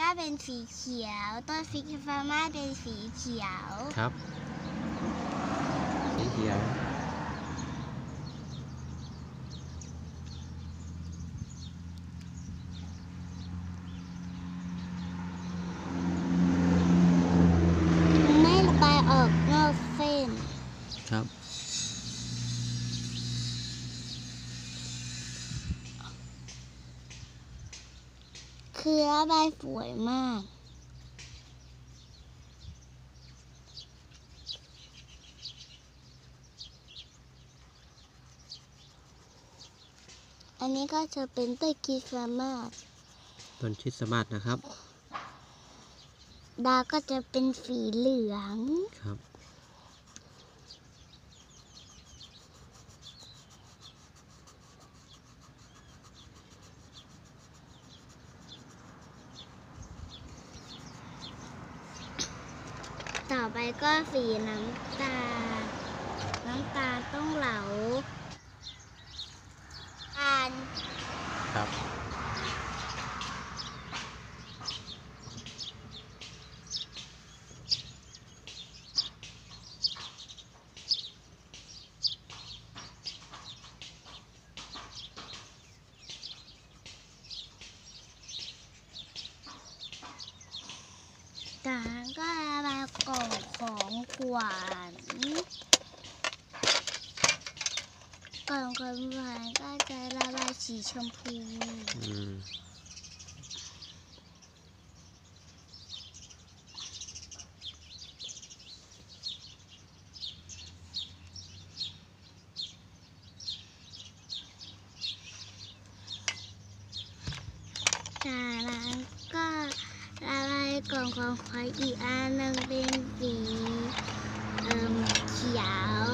ก็เป็นสีเขียว ต้นฟิกฟาร์มาเป็นสีเขียว ครับ สีเขียว ไม่ระบายออกนอกเส้น ครับ คือระบายสวยมาก อันนี้ก็จะเป็นต้นคริสต์มาสต้นคริสต์มาสนะครับ ดาวก็จะเป็นสีเหลืองครับ ต่อไปก็สีน้ำตาลน้ำตาลต้องเหลาอ่าน ครับ จากนั้นก็ระบายกล่องของ ขวัญกล่องของขวัญก็จะระบายสีชมพู อืม จากนั้นก็ระบายกล่องของขวัญอีกอันหนึ่งเป็นสีเอิ่มเขียว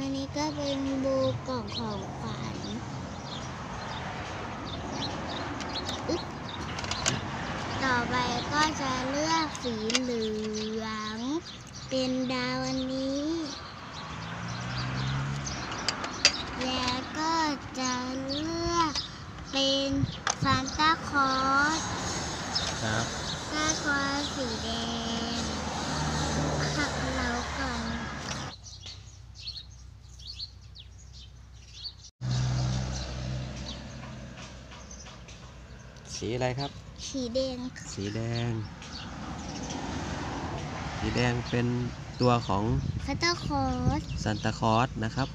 อันนี้ก็เป็นบูกล่องของขวัญอึ๊บต่อไปก็จะเลือกสีเหลือง เป็นดาวอันนี้ แล้วก็จะเลือกเป็นซานตาคลอสครับซานตาคลอสสีแดงขับเราก่อน สีอะไรครับ สีแดงสีแดง สีแดงเป็นตัวของซานตาคลอสซันตาคลอสนะครับ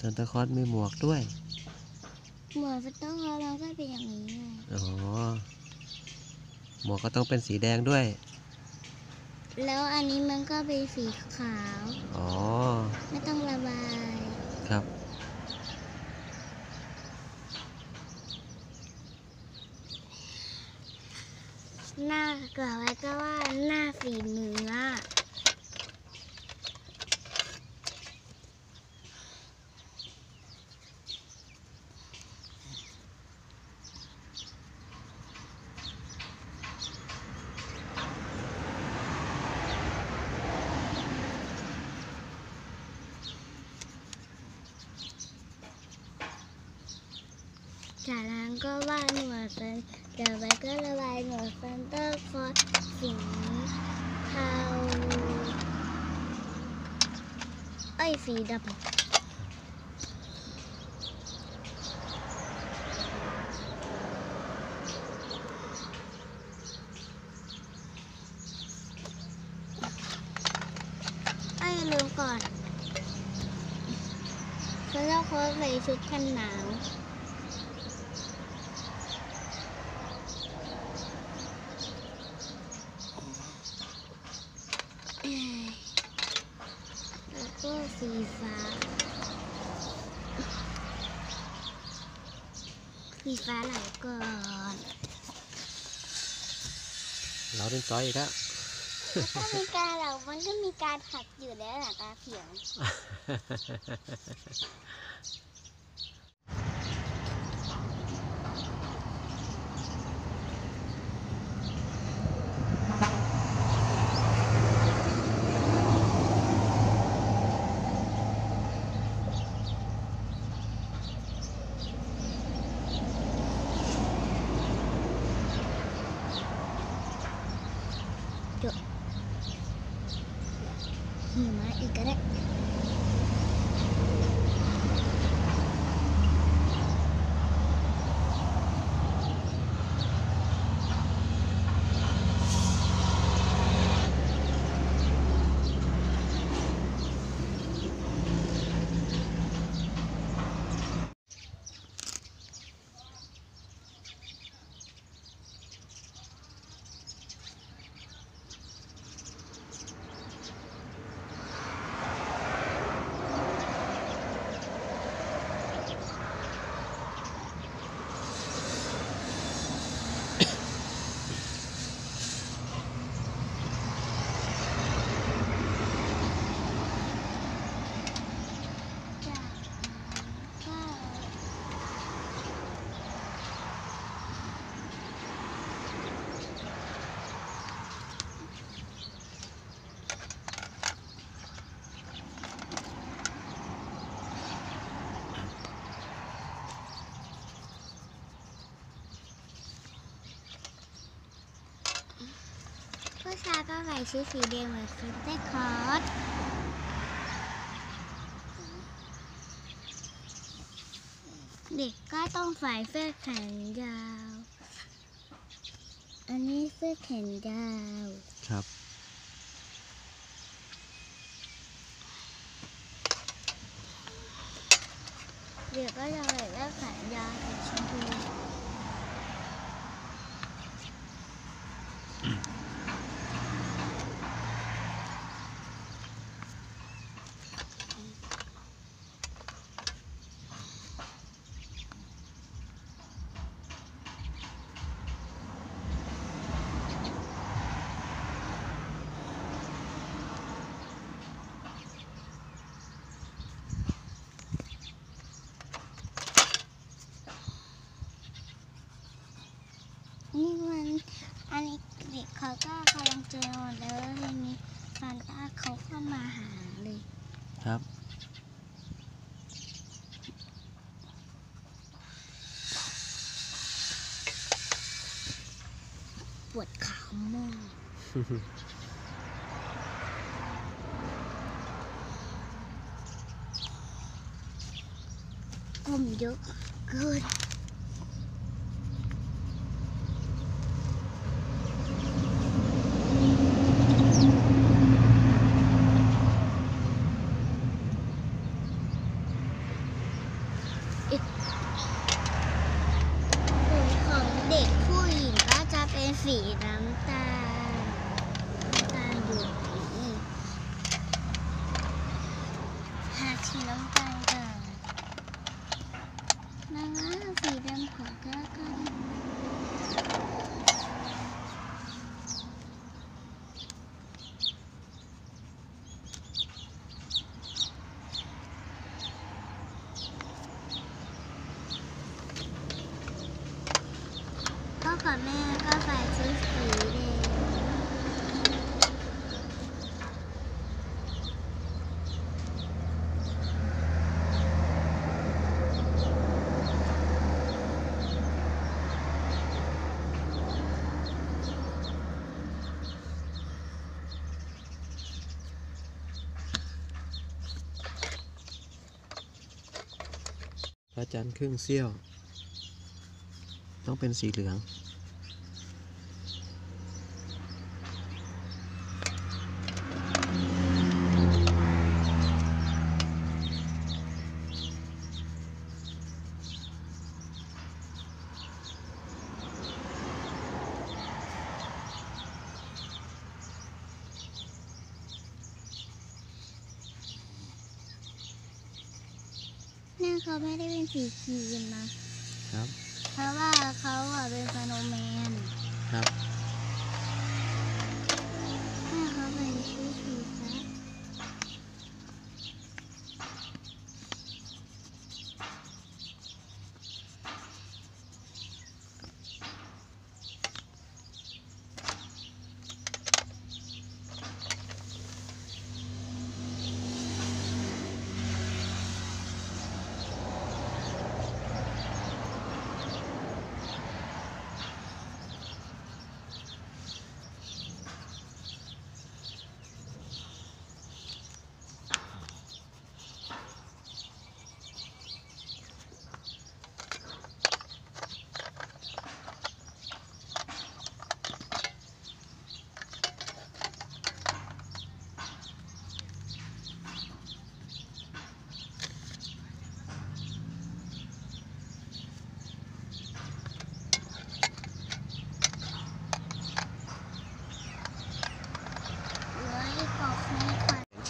ซันตาคลอสมีหมวกด้วยเหมือนซานตาคลอสมันก็เป็นอย่างนี้ไงอ๋อหมวกก็ต้องเป็นสีแดงด้วย แล้วอันนี้มันก็เป็นสีขาว อ๋อ ไม่ต้องระบาย ครับ หน้าเกิดไว้ก็ว่าหน้าสีเนื้อ จากนั้นก็วาดหนวดซันเดี๋ยวไปก็ระบายหนวดซันเตอร์คอร์สสีเทาเอ้ยสีดำลืมก่อนซันเตอร์คอร์สใส่ชุดกันหนาวแล้วก็สีฟ้า สีฟ้าไหลก่อน เราเป็นซอยอีกแล้วถ้ามีการเหลามันก็มีการผัดอยู่แล้วหนะตาเขียว หิ ผู้ชายก็ใส่ชุดสีแดงเหมือนซันต้าคลอสเด็กก็ต้องใส่เสื้อแขนยาว อันนี้เสื้อแขนยาว ครับ เด็กก็จะใส่เสื้อแขนยาวสีชมพูนี่มันอันนี้เด็กเขาก็กำลังเจอหมดแล้วทีนี้ซานต้าเขาก็มาหาเลย ครับ ปวดขามากก้มเยอะเกิน ผมของเด็กผู้หญิงก็จะเป็นสีน้ำตาลน้ำตาลอยู่นี่หาสีน้ำตาลก่อนนะคะสีดำของก็กันพ่อ กับแม่ก็ใส่ชุดสีแดงพระจันทร์ครึ่งเสี้ยว ต้องเป็นสีเหลือง นั่นเขาไม่ได้เป็นสีครีมนะครับ เพราะว่าเขาอะเป็นสโนว์แมนครับ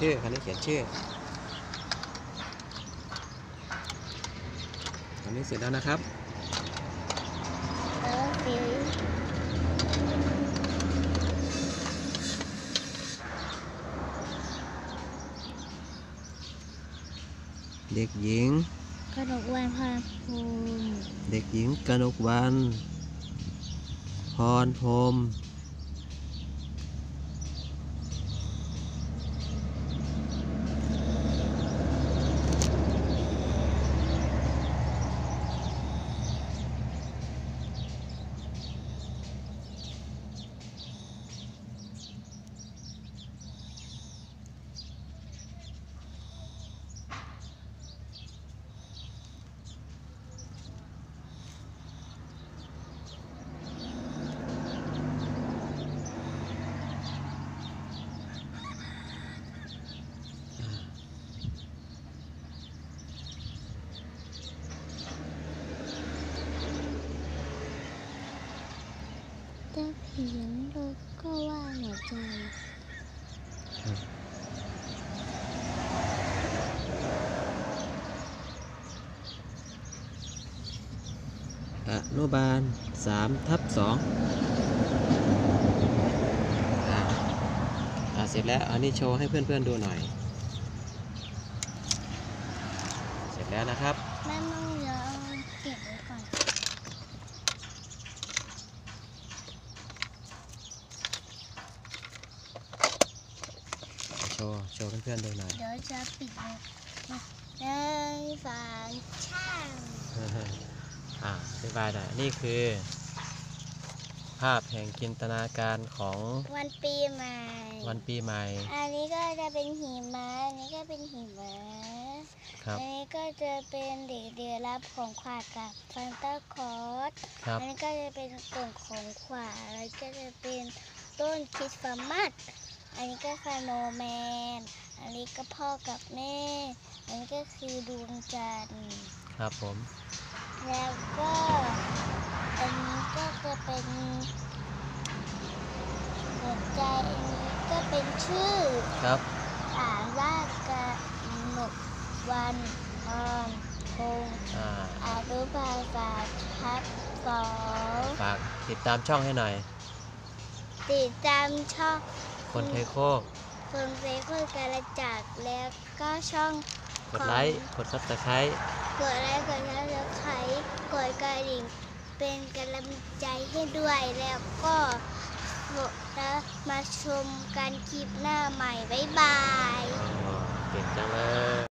ชื่อคันนี้เขียนชื่ออันนี้เสร็จแล้วนะครับแล้วสีเด็กหญิงกระดกวันพาภูมิเด็กหญิงกนกวันพรพรหม แต่เพียงเราก็ว่าหัวใจอนุบาลสามทับสองอ่าเสร็จแล้ว อันนี้โชว์ให้เพื่อนๆดูหน่อย เสร็จแล้วนะครับ แม่มึงเก็บไว้ก่อน โช ว์โชว์เพื่อนๆดูหน่อยเดี๋ยวจะปิดเลยนะหนึ่งสองช่างอ่าอธิบายหน่อยนี่คือ ภาพแห่งจินตนาการของวันปีใหม่ วันปีใหม่ อันนี้ก็จะเป็นหิมะอันนี้ก็เป็นหิมะครับอันนี้ก็จะเป็นเด็กเดียรับของขวัญกับฟันตาคอสครับอันนี้ก็จะเป็นกล่องของขวัญแล้วก็จะเป็นต้นคริสต์มาส อันนี้ก็คาโนแมน อันนี้ก็พ่อกับแม่ อันนี้ก็คือดวงจันทร์ครับผม แล้วก็อันนี้ก็จะเป็นหัวใจอันนี้ก็เป็นชื่อครับอ่านว่ากะหนกวันออนคงอ่าอารุภาษาทับสองฝากติดตามช่องให้หน่อย ติดตามช่อง คนไทยโคกคนเฟซคนกระจักแล้วก็ช่องกดไลค์กดซับสไครต์กดไลค์กดซับสไครต์กดกระดิ่ง เป็นกำลังใจให้ด้วยแล้วก็แล้วมาชมกันคลิปหน้าใหม่ บ๊ายบายอ๋อเก่งจังเลย